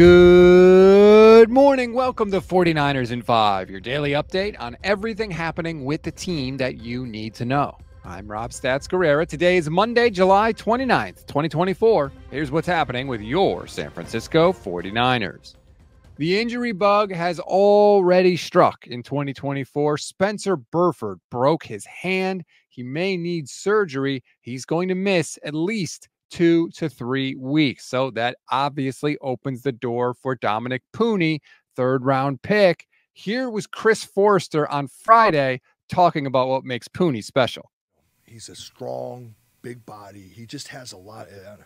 Good morning. Welcome to 49ers in 5, your daily update on everything happening with the team that you need to know. I'm Rob Stats Guerrera. Today is Monday, July 29th, 2024. Here's what's happening with your San Francisco 49ers. The injury bug has already struck in 2024. Spencer Burford broke his hand. He may need surgery. He's going to miss at least two to three weeks. So that obviously opens the door for Dominick Puni, third round pick. Here was Chris Foerster on Friday talking about what makes Puni special. He's a strong, big body. He just has a lot. Of, uh,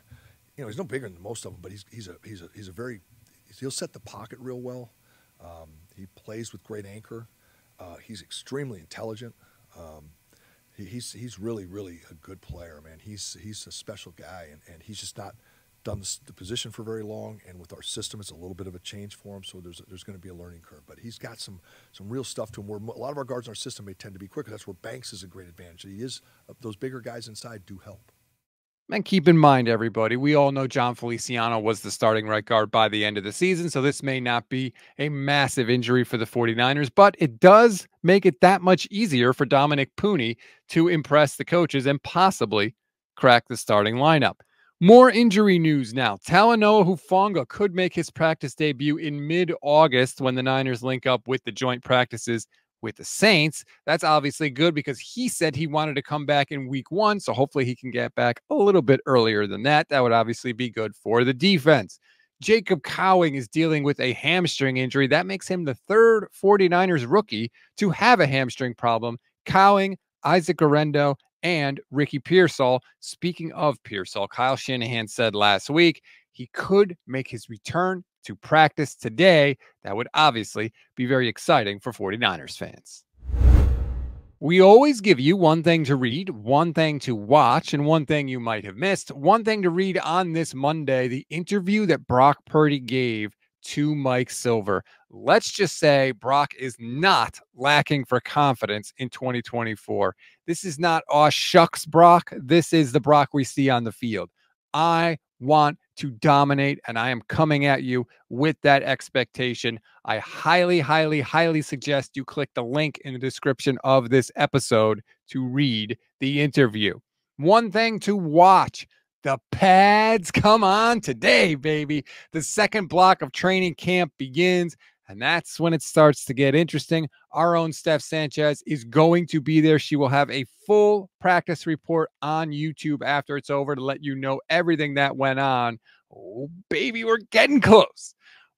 you know, he's no bigger than most of them, but he's he's a he's a he's a very he'll set the pocket real well. Um, he plays with great anchor. Uh, he's extremely intelligent. Um, he's he's really really a good player, man. He's he's a special guy, and, and he's just not done this, the position for very long. And with our system, it's a little bit of a change for him. So there's there's going to be a learning curve, but he's got some some real stuff to him. Where a lot of our guards in our system may tend to be quicker. That's where Banks is a great advantage. He is uh, those bigger guys inside do help. And keep in mind, everybody, we all know Jon Feliciano was the starting right guard by the end of the season. So this may not be a massive injury for the 49ers, but it does make it that much easier for Dominick Puni to impress the coaches and possibly crack the starting lineup. More injury news now. Talanoa Hufanga could make his practice debut in mid August when the Niners link up with the joint practices with the Saints. That's obviously good because he said he wanted to come back in week one. So hopefully he can get back a little bit earlier than that. That would obviously be good for the defense. Jacob Cowing is dealing with a hamstring injury. That makes him the third 49ers rookie to have a hamstring problem. Cowing, Isaac Guerendo, and Ricky Pearsall. Speaking of Pearsall, Kyle Shanahan said last week he could make his return to practice today. That would obviously be very exciting for 49ers fans. We always give you one thing to read, one thing to watch, and one thing you might have missed. One thing to read on this Monday the interview that Brock Purdy gave to Mike Silver. Let's just say Brock is not lacking for confidence in 2024. This is not, oh, shucks, Brock. This is the Brock we see on the field. I want to dominate, and I am coming at you with that expectation. I highly, highly, highly suggest you click the link in the description of this episode to read the interview. One thing to watch the pads come on today, baby. The second block of training camp begins. And that's when it starts to get interesting. Our own Steph Sanchez is going to be there. She will have a full practice report on YouTube after it's over to let you know everything that went on. Oh, baby, we're getting close.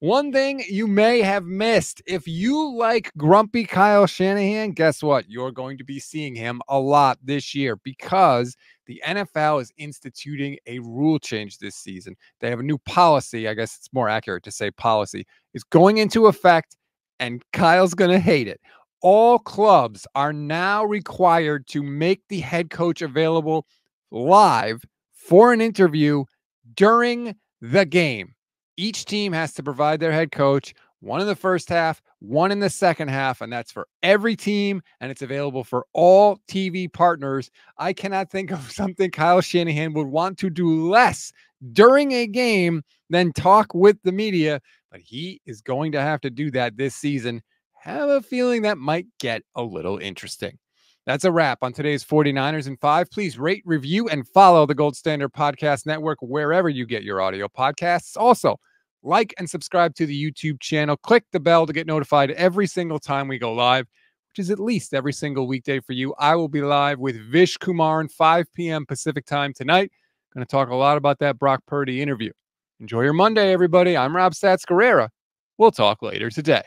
One thing you may have missed if you like grumpy Kyle Shanahan, guess what? You're going to be seeing him a lot this year because the NFL is instituting a rule change this season. They have a new policy. I guess it's more accurate to say policy is going into effect, and Kyle's going to hate it. All clubs are now required to make the head coach available live for an interview during the game. Each team has to provide their head coach one in the first half, one in the second half, and that's for every team, and it's available for all TV partners. I cannot think of something Kyle Shanahan would want to do less during a game than talk with the media, but he is going to have to do that this season. Have a feeling that might get a little interesting. That's a wrap on today's 49ers and 5. Please rate, review, and follow the Gold Standard Podcast Network wherever you get your audio podcasts. Also, like and subscribe to the YouTube channel. Click the bell to get notified every single time we go live, which is at least every single weekday for you. I will be live with Vish Kumar 5 p.m. Pacific time tonight. Going to talk a lot about that Brock Purdy interview. Enjoy your Monday, everybody. I'm Rob Stats Guerrera. We'll talk later today.